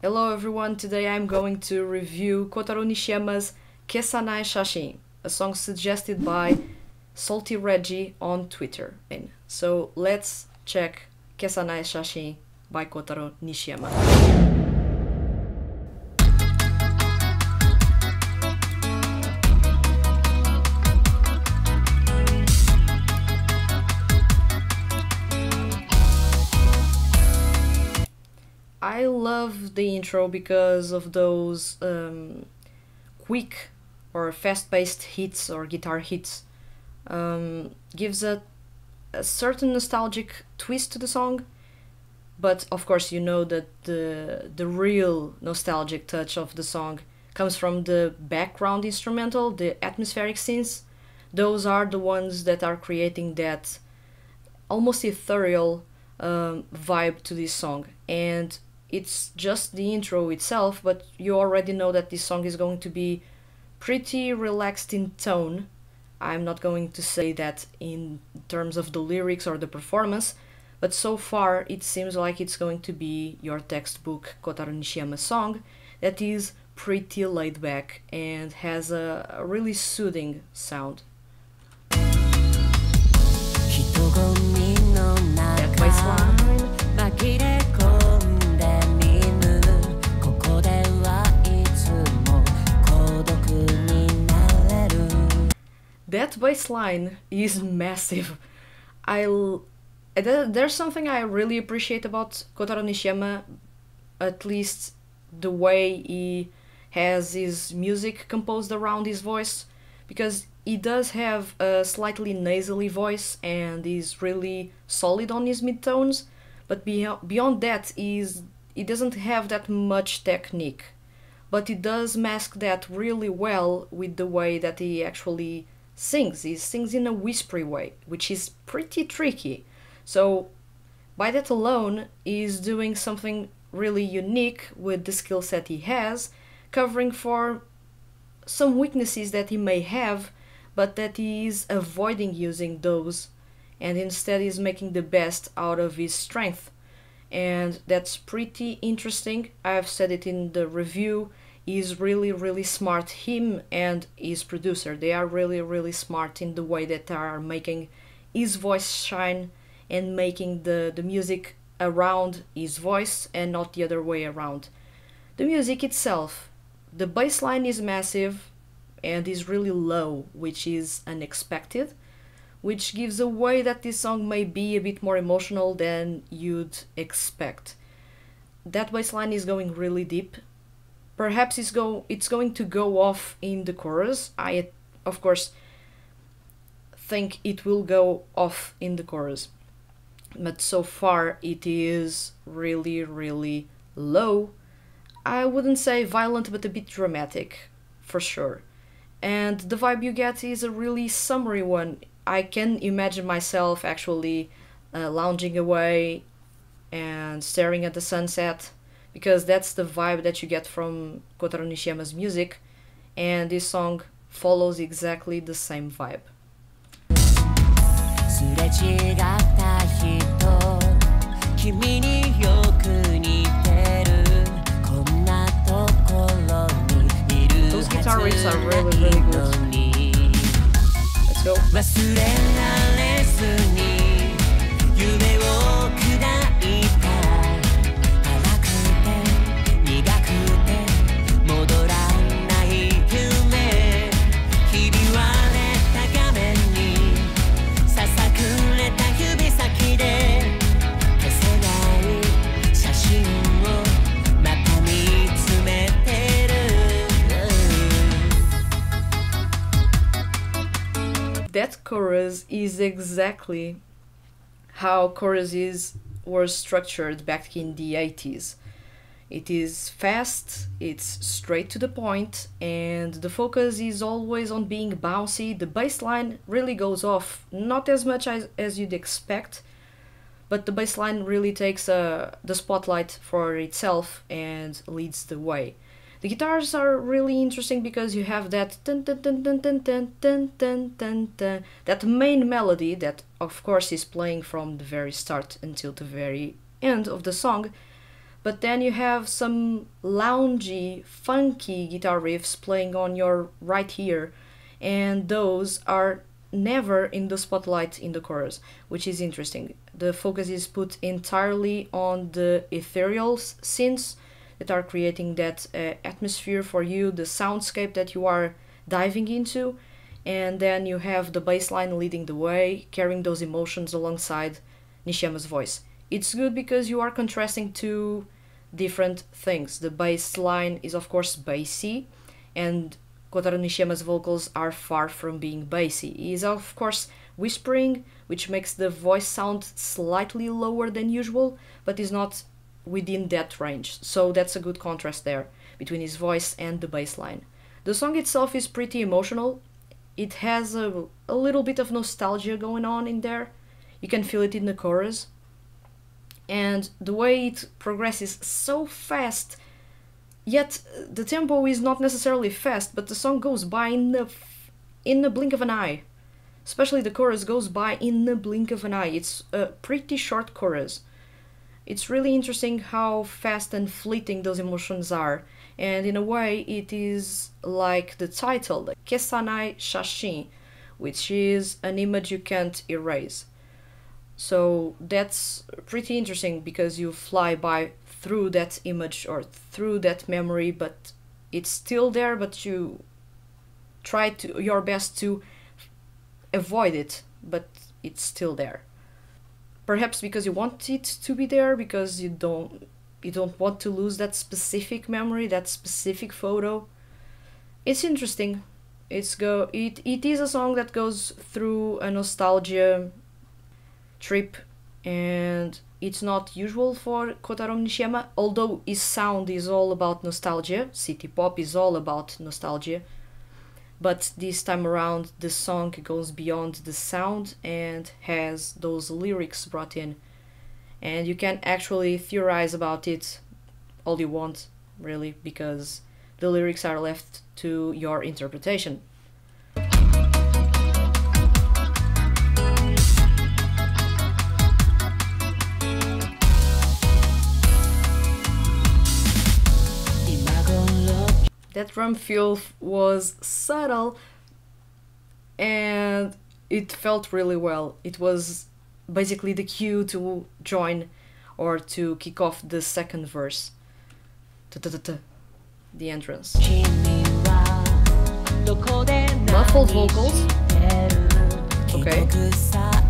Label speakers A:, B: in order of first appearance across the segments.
A: Hello everyone, today I'm going to review Koutaro Nishiyama's Kesanai Shashin, a song suggested by Salty Reggie on Twitter. So let's check Kesanai Shashin by Koutaro Nishiyama. The intro because of those um, quick or fast-paced hits or guitar hits. Um, gives a, a certain nostalgic twist to the song, but of course you know that the the real nostalgic touch of the song comes from the background instrumental, the atmospheric synths. Those are the ones that are creating that almost ethereal um, vibe to this song, and it's just the intro itself, but you already know that this song is going to be pretty relaxed in tone. I'm not going to say that in terms of the lyrics or the performance, but so far it seems like it's going to be your textbook Koutaro Nishiyama song that is pretty laid back and has a, a really soothing sound. That bass line is massive. I eh, there's something I really appreciate about Koutaro Nishiyama, at least the way he has his music composed around his voice, because he does have a slightly nasally voice and is really solid on his midtones, but beyond beyond that, he's he doesn't have that much technique, but he does mask that really well with the way that he actually sings. He sings in a whispery way, which is pretty tricky. So, by that alone, he's doing something really unique with the skill set he has, covering for some weaknesses that he may have, but that he is avoiding using those and instead is making the best out of his strength. And that's pretty interesting. I've said it in the review is really really smart him and his producer. They are really really smart in the way that they are making his voice shine and making the the music around his voice and not the other way around. The music itself the bass line is massive and is really low which is unexpected which gives away that this song may be a bit more emotional than you'd expect. That bass line is going really deep perhaps it's go it's going to go off in the chorus. I of course think it will go off in the chorus. But so far it is really really low. I wouldn't say violent but a bit dramatic for sure. And the vibe you get is a really summery one. I can imagine myself actually uh, lounging away and staring at the sunset because that's the vibe that you get from Koutaro Nishiyama's music, and this song follows exactly the same vibe. Those guitar riffs are really really good. Let's go. Is exactly how choruses were structured back in the 80s. It is fast, it's straight to the point, and the focus is always on being bouncy. The bass line really goes off, not as much as, as you'd expect, but the bass line really takes uh, the spotlight for itself and leads the way. The guitars are really interesting because you have that dun, dun, dun, dun, dun, dun, dun, dun, that main melody that of course is playing from the very start until the very end of the song. but then you have some loungy, funky guitar riffs playing on your right ear, and those are never in the spotlight in the chorus, which is interesting. The focus is put entirely on the ethereal synths that are creating that uh, atmosphere for you, the soundscape that you are diving into, and then you have the bass line leading the way, carrying those emotions alongside Nishiyama's voice. It's good because you are contrasting two different things. The bass line is of course bassy, and Koutaro Nishiyama's vocals are far from being bassy. He is of course whispering, which makes the voice sound slightly lower than usual, but is not within that range. So that's a good contrast there between his voice and the bass line. The song itself is pretty emotional. It has a, a little bit of nostalgia going on in there. You can feel it in the chorus. And the way it progresses so fast Yet uh, the tempo is not necessarily fast, but the song goes by in the in the blink of an eye. Especially the chorus goes by in the blink of an eye. It's a pretty short chorus. It's really interesting how fast and fleeting those emotions are, and in a way it is like the title, Kesanai Shashin, which is an image you can't erase. So that's pretty interesting because you fly by through that image or through that memory, but it's still there, but you try to your best to avoid it, but it's still there. Perhaps because you want it to be there, because you don't you don't want to lose that specific memory, that specific photo. It's interesting. It's go it, it is a song that goes through a nostalgia trip and it's not usual for Koutaro Nishiyama, although his sound is all about nostalgia, city pop is all about nostalgia. But this time around, the song goes beyond the sound and has those lyrics brought in. And you can actually theorize about it all you want, really, because the lyrics are left to your interpretation. That drum fill was subtle and it felt really well. It was basically the cue to join or to kick off the second verse. The entrance. Muffled vocals. Okay.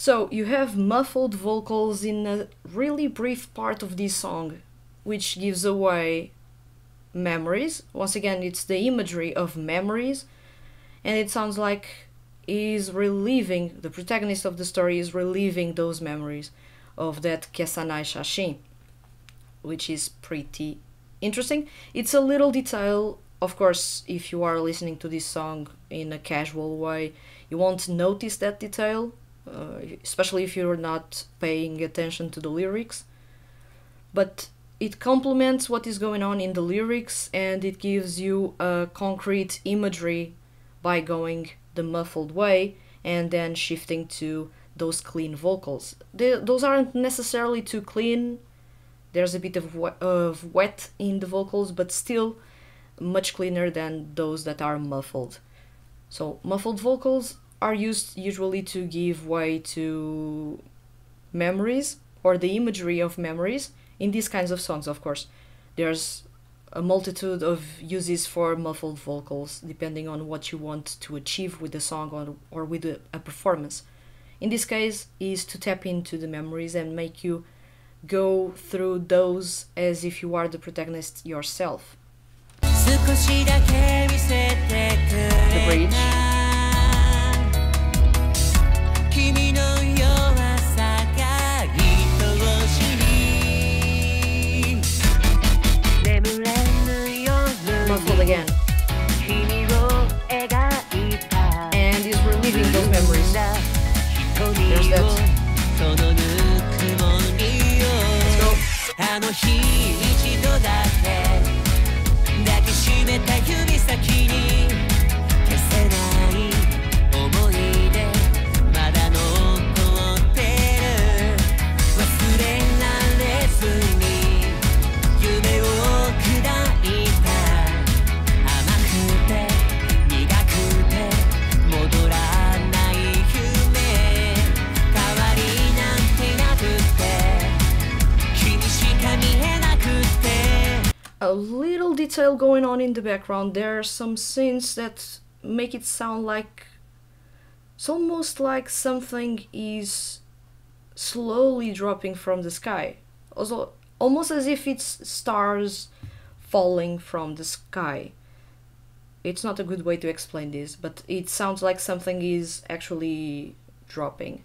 A: So you have muffled vocals in a really brief part of this song, which gives away memories. Once again, it's the imagery of memories, and it sounds like is reliving the protagonist of the story is reliving those memories of that Kesanai Shashin, which is pretty interesting. It's a little detail, of course, if you are listening to this song in a casual way, you won't notice that detail uh, especially if you're not paying attention to the lyrics. But it complements what is going on in the lyrics and it gives you a concrete imagery by going the muffled way and then shifting to those clean vocals. The, those aren't necessarily too clean. There's a bit of, of wet in the vocals, but still much cleaner than those that are muffled. So muffled vocals are used usually to give way to memories or the imagery of memories in these kinds of songs, of course. There's a multitude of uses for muffled vocals depending on what you want to achieve with the song or, or with a, a performance. In this case, is to tap into the memories and make you go through those as if you are the protagonist yourself.
B: The
A: bridge.
B: の日一度だけ抱きしめた夢
A: going on in the background. There are some synths that make it sound like it's almost like something is slowly dropping from the sky. Also, almost as if it's stars falling from the sky. It's not a good way to explain this, but it sounds like something is actually dropping.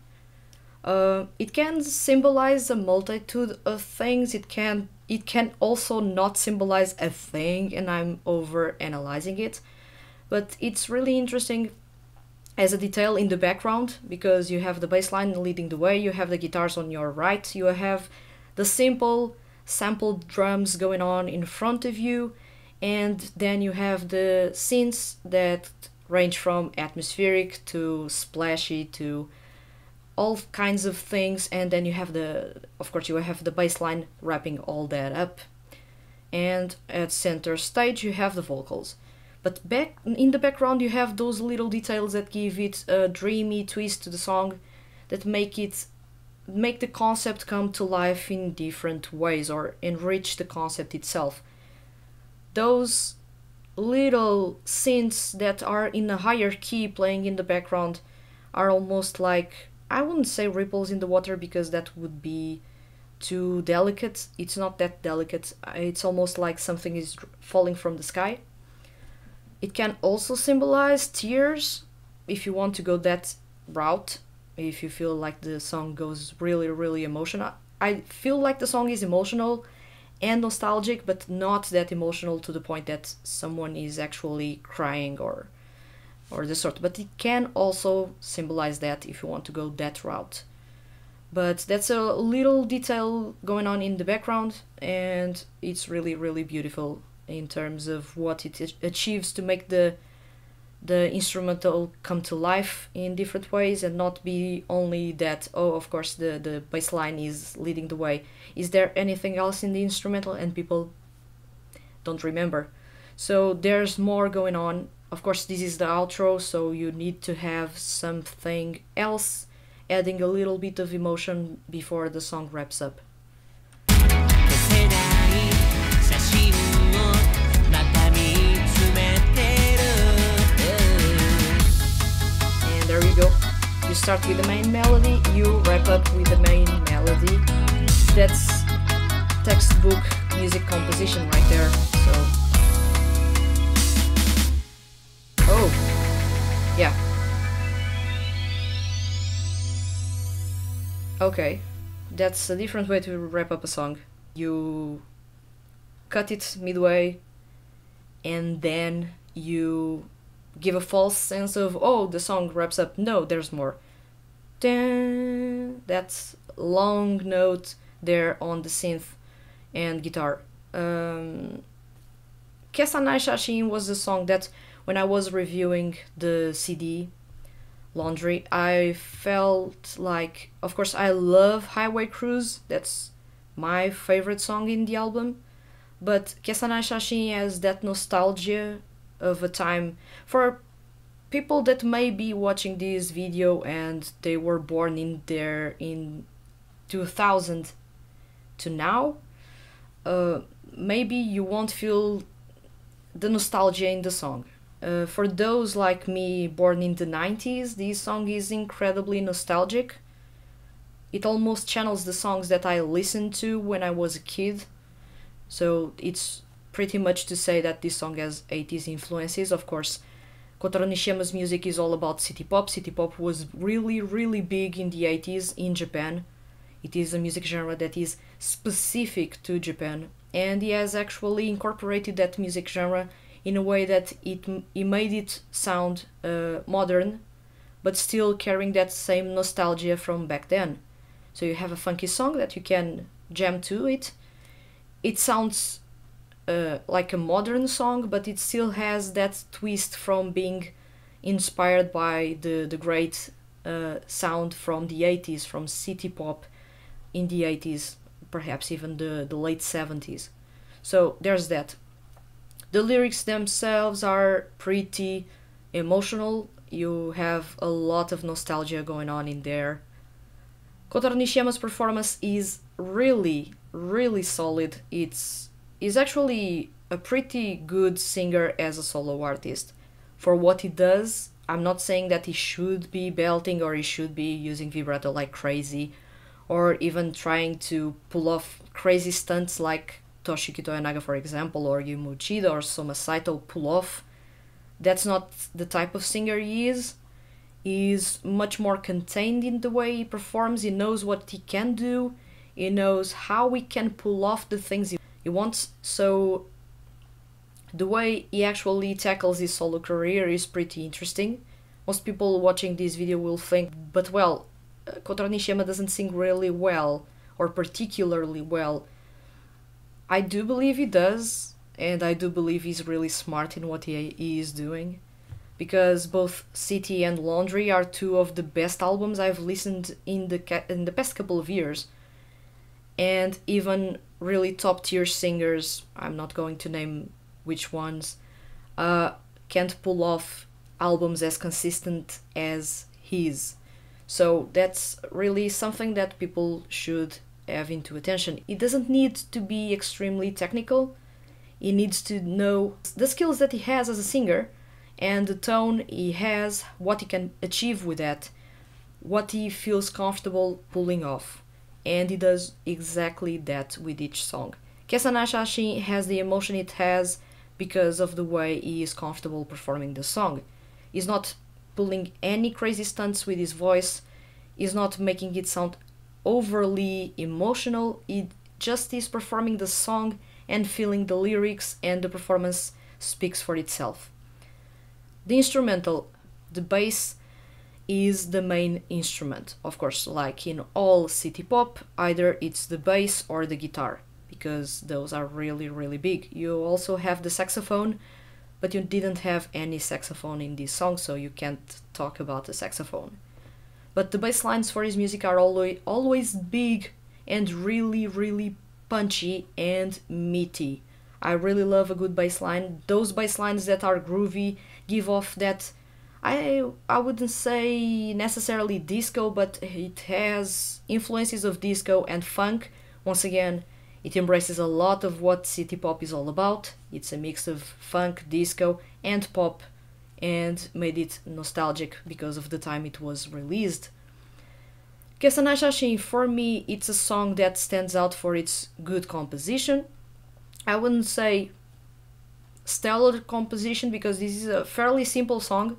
A: Uh, it can symbolize a multitude of things. It can it can also not symbolize a thing, and I'm over analyzing it. But it's really interesting as a detail in the background because you have the bass line leading the way, you have the guitars on your right, you have the simple sampled drums going on in front of you, and then you have the synths that range from atmospheric to splashy to all kinds of things and then you have the of course you have the bass line wrapping all that up. And at center stage you have the vocals. But back in the background you have those little details that give it a dreamy twist to the song that make it make the concept come to life in different ways or enrich the concept itself. Those little synths that are in a higher key playing in the background are almost like I wouldn't say ripples in the water because that would be too delicate. It's not that delicate. It's almost like something is falling from the sky. It can also symbolize tears if you want to go that route. If you feel like the song goes really, really emotional. I feel like the song is emotional and nostalgic, but not that emotional to the point that someone is actually crying or or the sort. But it can also symbolize that if you want to go that route. But that's a little detail going on in the background, and it's really, really beautiful in terms of what it achieves to make the the instrumental come to life in different ways and not be only that oh of course the the bass line is leading the way is there anything else in the instrumental and people don't remember so there's more going on of course, this is the outro, so you need to have something else adding a little bit of emotion before the song wraps up. And there you go. You start with the main melody, you wrap up with the main melody. That's textbook music composition right there, so oh. Yeah. Okay. That's a different way to wrap up a song. You cut it midway and then you give a false sense of oh the song wraps up. No there's more. Dun, that's long note there on the synth and guitar. Um, Kesanai Shashin was a song that when I was reviewing the CD Laundry I felt like of course I love Highway Cruise. That's my favorite song in the album. But Kesanai Shashin has that nostalgia of a time for people that may be watching this video and they were born in there in 2000 to now. Uh, maybe you won't feel the nostalgia in the song uh, for those like me born in the 90s this song is incredibly nostalgic it almost channels the songs that I listened to when I was a kid. So it's pretty much to say that this song has 80s influences. Of course, Koutaro Nishiyama's music is all about city pop. City pop was really, really big in the 80s in Japan. It is a music genre that is specific to Japan, and he has actually incorporated that music genre in a way that it, it made it sound uh, modern, but still carrying that same nostalgia from back then. So you have a funky song that you can jam to it. It sounds uh, like a modern song, but it still has that twist from being inspired by the the great uh, sound from the 80s, from city pop in the 80s, perhaps even the, the late 70s. So there's that. The lyrics themselves are pretty emotional. You have a lot of nostalgia going on in there. Koutaro Nishiyama's performance is really, really solid. It's is actually a pretty good singer as a solo artist. For what he does, I'm not saying that he should be belting or he should be using vibrato like crazy or even trying to pull off crazy stunts like Toshiki Toyonaga, for example, or Yu Uchida or Soma Saito pull off. That's not the type of singer he is. He's much more contained in the way he performs. He knows what he can do. He knows how he can pull off the things he, wants. So the way he actually tackles his solo career is pretty interesting. Most people watching this video will think, but well, uh, Koutaro Nishiyama doesn't sing really well or particularly well. I do believe he does, and I do believe he's really smart in what he, he is doing. Because both City and Laundry are two of the best albums I've listened in the in the past couple of years. And even really top tier singers, I'm not going to name which ones, uh, can't pull off albums as consistent as his. So that's really something that people should have into attention. It doesn't need to be extremely technical. He needs to know the skills that he has as a singer and the tone he has, what he can achieve with that, what he feels comfortable pulling off. And he does exactly that with each song. Kesanashashin has the emotion it has because of the way he is comfortable performing the song. He's not pulling any crazy stunts with his voice, he's not making it sound overly emotional. It just is performing the song and feeling the lyrics, and the performance speaks for itself. The instrumental, the bass, is the main instrument. Of course, like in all city pop, either it's the bass or the guitar, because those are really, really big. You also have the saxophone, but you didn't have any saxophone in this song, so you can't talk about the saxophone. But the bass lines for his music are always always big and really, really punchy and meaty. I really love a good bass line. Those bass lines that are groovy give off that I I wouldn't say necessarily disco, but it has influences of disco and funk. Once again, it embraces a lot of what city pop is all about. It's a mix of funk, disco, and pop, and made it nostalgic because of the time it was released. Kesanashashin, for me, it's a song that stands out for its good composition. I wouldn't say stellar composition because this is a fairly simple song,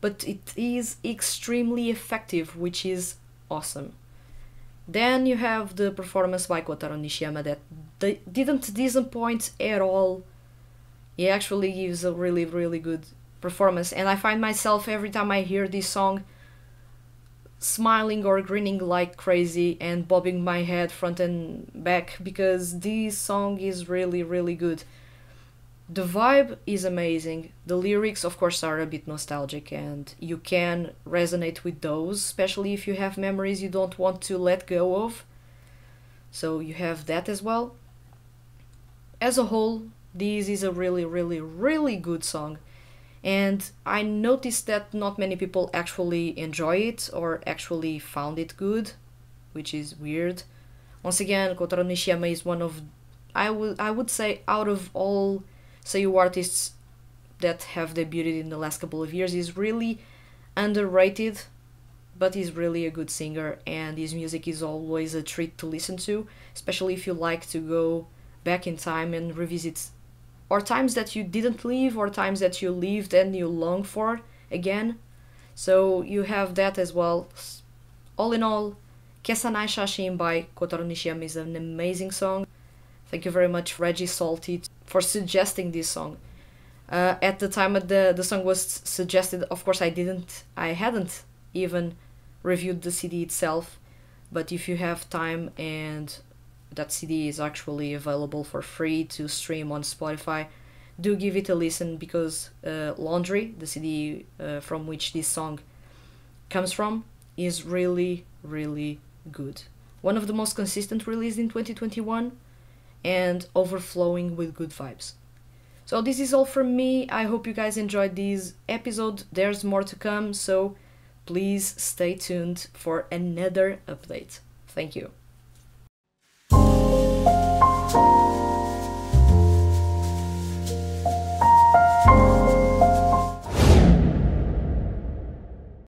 A: but it is extremely effective, which is awesome. Then you have the performance by Koutaro Nishiyama that didn't disappoint at all. He actually gives a really, really good performance, and I find myself every time I hear this song smiling or grinning like crazy and bobbing my head front and back because this song is really, really good. The vibe is amazing. The lyrics, of course, are a bit nostalgic, and you can resonate with those, especially if you have memories you don't want to let go of. So, you have that as well. As a whole, this is a really, really, really good song. And I noticed that not many people actually enjoy it or actually found it good, which is weird. Once again, Koutaro Nishiyama is one of, I would, I would say, out of all Seiyu artists that have debuted in the last couple of years is really underrated but he's really a good singer, and his music is always a treat to listen to, especially if you like to go back in time and revisit or times that you didn't leave, or times that you lived and you long for again. So you have that as well. All in all, Kesanai Shashin by Koutaro Nishiyama is an amazing song. Thank you very much, Reggie Salty, for suggesting this song. Uh, at the time the the song was suggested, of course, I didn't, I hadn't even reviewed the CD itself. But if you have time and that CD is actually available for free to stream on Spotify, do give it a listen because uh, Laundry, the CD uh, from which this song comes from, is really, really good. One of the most consistent released in 2021 and overflowing with good vibes. So this is all from me. I hope you guys enjoyed this episode. There's more to come, so please stay tuned for another update. Thank you. Bye.